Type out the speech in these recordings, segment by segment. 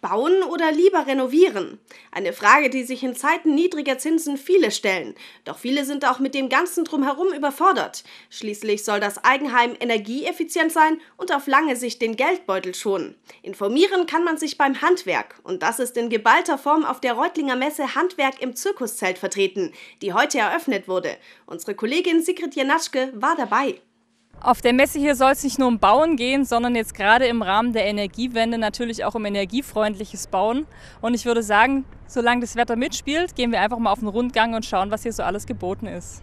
Bauen oder lieber renovieren? Eine Frage, die sich in Zeiten niedriger Zinsen viele stellen. Doch viele sind auch mit dem ganzen Drumherum überfordert. Schließlich soll das Eigenheim energieeffizient sein und auf lange Sicht den Geldbeutel schonen. Informieren kann man sich beim Handwerk. Und das ist in geballter Form auf der Reutlinger Messe Handwerk im Zirkuszelt vertreten, die heute eröffnet wurde. Unsere Kollegin Sigrid Jenatschke war dabei. Auf der Messe hier soll es nicht nur um Bauen gehen, sondern jetzt gerade im Rahmen der Energiewende natürlich auch um energiefreundliches Bauen. Und ich würde sagen, solange das Wetter mitspielt, gehen wir einfach mal auf den Rundgang und schauen, was hier so alles geboten ist.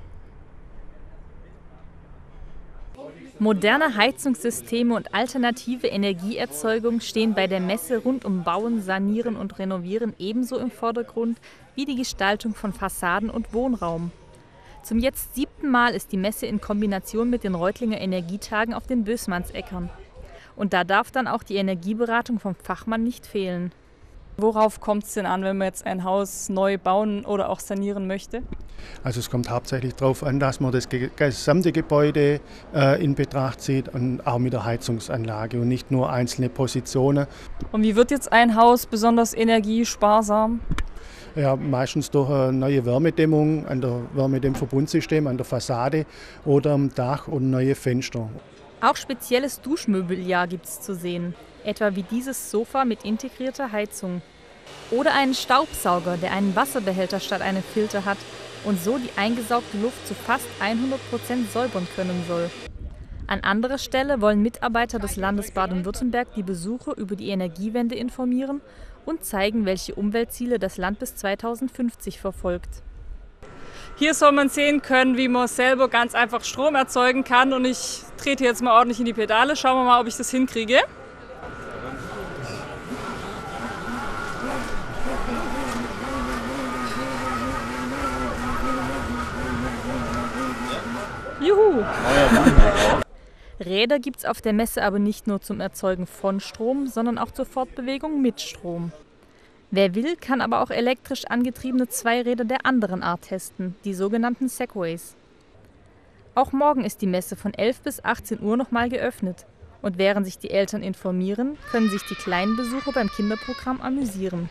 Moderne Heizungssysteme und alternative Energieerzeugung stehen bei der Messe rund um Bauen, Sanieren und Renovieren ebenso im Vordergrund wie die Gestaltung von Fassaden und Wohnraum. Zum jetzt siebten Mal ist die Messe in Kombination mit den Reutlinger Energietagen auf den Bösmannsäckern. Und da darf dann auch die Energieberatung vom Fachmann nicht fehlen. Worauf kommt es denn an, wenn man jetzt ein Haus neu bauen oder auch sanieren möchte? Also es kommt hauptsächlich darauf an, dass man das gesamte Gebäude äh, in Betracht zieht und auch mit der Heizungsanlage und nicht nur einzelne Positionen. Und wie wird jetzt ein Haus besonders energiesparsam? Ja, meistens durch eine neue Wärmedämmung an der Wärmedämmverbundsystem, an der Fassade oder am Dach und neue Fenster. Auch spezielles Duschmöbeljahr gibt es zu sehen, etwa wie dieses Sofa mit integrierter Heizung. Oder einen Staubsauger, der einen Wasserbehälter statt einem Filter hat und so die eingesaugte Luft zu fast 100% säubern können soll. An anderer Stelle wollen Mitarbeiter des Landes Baden-Württemberg die Besucher über die Energiewende informieren und zeigen, welche Umweltziele das Land bis 2050 verfolgt. Hier soll man sehen können, wie man selber ganz einfach Strom erzeugen kann. Und ich trete jetzt mal ordentlich in die Pedale. Schauen wir mal, ob ich das hinkriege. Juhu! Räder gibt es auf der Messe aber nicht nur zum Erzeugen von Strom, sondern auch zur Fortbewegung mit Strom. Wer will, kann aber auch elektrisch angetriebene Zweiräder der anderen Art testen, die sogenannten Segways. Auch morgen ist die Messe von 11 bis 18 Uhr nochmal geöffnet. Und während sich die Eltern informieren, können sich die kleinen Besucher beim Kinderprogramm amüsieren.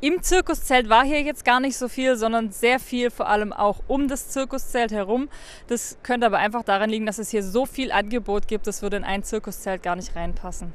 Im Zirkuszelt war hier jetzt gar nicht so viel, sondern sehr viel vor allem auch um das Zirkuszelt herum. Das könnte aber einfach daran liegen, dass es hier so viel Angebot gibt, das würde in ein Zirkuszelt gar nicht reinpassen.